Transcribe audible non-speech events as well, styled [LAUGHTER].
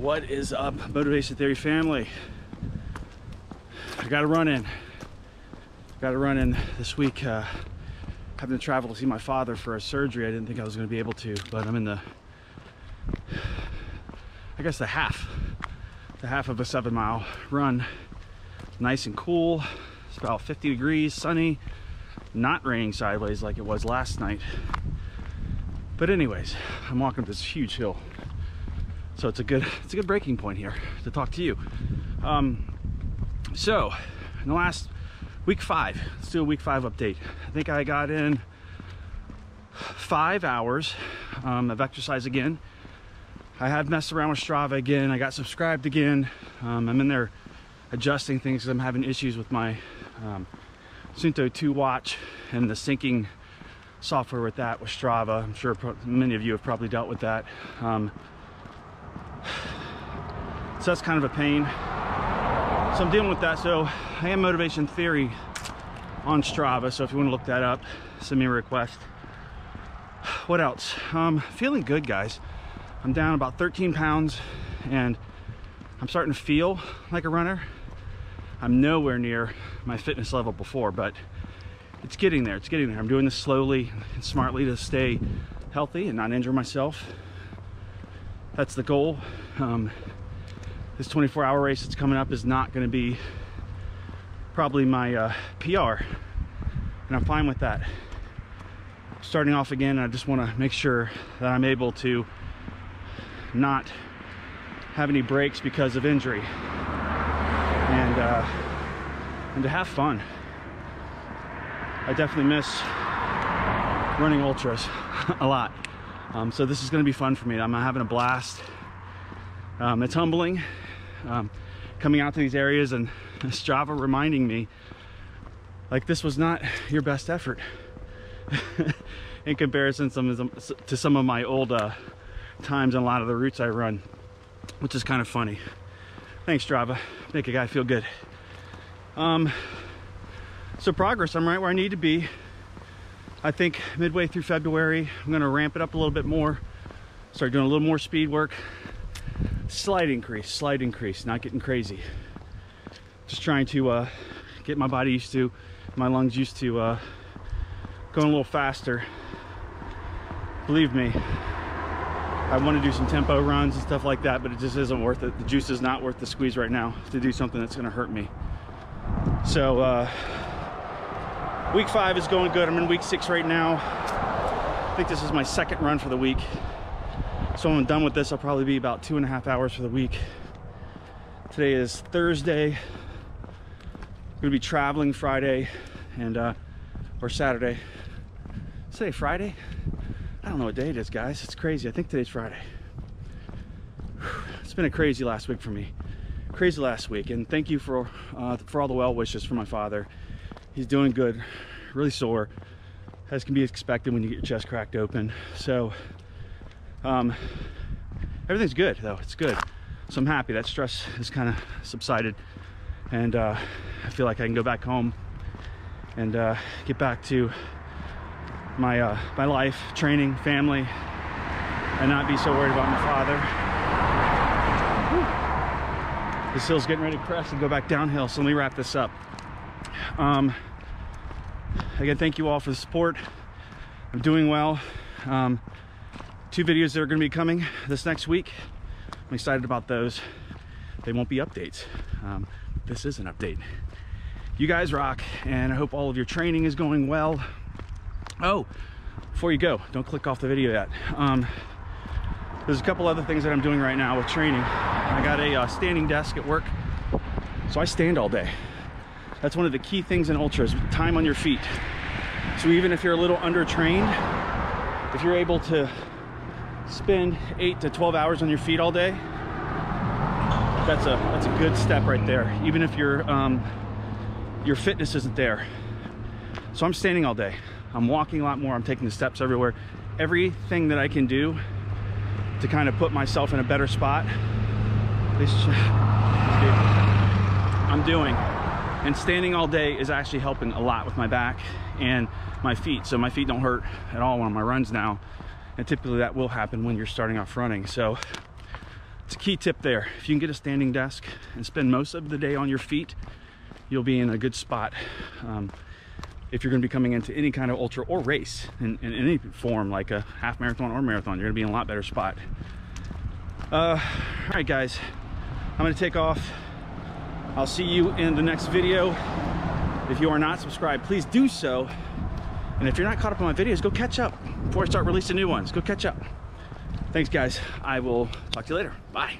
What is up, Motivation Theory family? I got to run in. Got to run in this week. Uh, having to travel to see my father for a surgery. I didn't think I was going to be able to, but I'm in the, I guess the half, the half of a seven mile run. Nice and cool. It's about 50 degrees, sunny, not raining sideways like it was last night. But anyways, I'm walking up this huge hill. So it's a good, it's a good breaking point here to talk to you. Um, so in the last week five, let's do a week five update. I think I got in five hours um, of exercise again. I have messed around with Strava again. I got subscribed again. Um, I'm in there adjusting things because I'm having issues with my um, Suunto 2 watch and the syncing software with that with Strava. I'm sure many of you have probably dealt with that. Um, so that's kind of a pain. So I'm dealing with that. So I am Motivation Theory on Strava. So if you want to look that up, send me a request. What else? Um, feeling good, guys. I'm down about 13 pounds and I'm starting to feel like a runner. I'm nowhere near my fitness level before, but it's getting there. It's getting there. I'm doing this slowly and smartly to stay healthy and not injure myself. That's the goal. Um, this 24 hour race that's coming up is not going to be probably my uh, PR, and I'm fine with that. Starting off again, I just want to make sure that I'm able to not have any breaks because of injury and uh, and to have fun. I definitely miss running ultras [LAUGHS] a lot. Um, so this is going to be fun for me. I'm having a blast. Um, it's humbling um, coming out to these areas and Strava reminding me like this was not your best effort [LAUGHS] in comparison some, to some of my old uh, times and a lot of the routes I run, which is kind of funny. Thanks Strava, make a guy feel good. Um, so progress, I'm right where I need to be. I think midway through February, I'm gonna ramp it up a little bit more, start doing a little more speed work. Slight increase, slight increase, not getting crazy. Just trying to uh, get my body used to, my lungs used to uh, going a little faster. Believe me, I want to do some tempo runs and stuff like that, but it just isn't worth it. The juice is not worth the squeeze right now to do something that's gonna hurt me. So, uh, Week five is going good. I'm in week six right now. I think this is my second run for the week. So when I'm done with this, I'll probably be about two and a half hours for the week. Today is Thursday. I'm gonna be traveling Friday and uh, or Saturday. Say Friday? I don't know what day it is, guys. It's crazy. I think today's Friday. It's been a crazy last week for me. Crazy last week, and thank you for uh, for all the well wishes for my father he's doing good really sore as can be expected when you get your chest cracked open so um, everything's good though. It's good. So i'm happy. That stress has kind of subsided. And uh, i feel like i can go back home and uh, get back to my uh, my life training family and not be so worried about my father. This hill's getting ready to crest and go back downhill so let me wrap this up. Um, again, thank you all for the support. I'm doing well. Um, two videos that are going to be coming this next week. I'm excited about those. They won't be updates. Um, this is an update. You guys rock, and I hope all of your training is going well. Oh, before you go, don't click off the video yet. Um, there's a couple other things that I'm doing right now with training. I got a uh, standing desk at work, so I stand all day. That's one of the key things in ultras, time on your feet. So even if you're a little undertrained, if you're able to spend eight to 12 hours on your feet all day, that's a that's a good step right there. Even if your um, your fitness isn't there. So I'm standing all day. I'm walking a lot more. I'm taking the steps everywhere. Everything that I can do to kind of put myself in a better spot, [LAUGHS] I'm doing and standing all day is actually helping a lot with my back and my feet so my feet don't hurt at all on my runs now and typically that will happen when you're starting off running so it's, a key tip there. If you can get a standing desk and spend most of the day on your feet, you'll be in a good spot. Um, if you're going to be coming into any kind of ultra or race in, in, any form, like a half marathon or marathon, you're going to be in a lot better spot. Uh, all right, guys, I'm going to take off. I'll see you in the next video. If you are not subscribed, please do so. And if you're not caught up on my videos, go catch up before I start releasing new ones. Go catch up. Thanks, guys. I will talk to you later. Bye.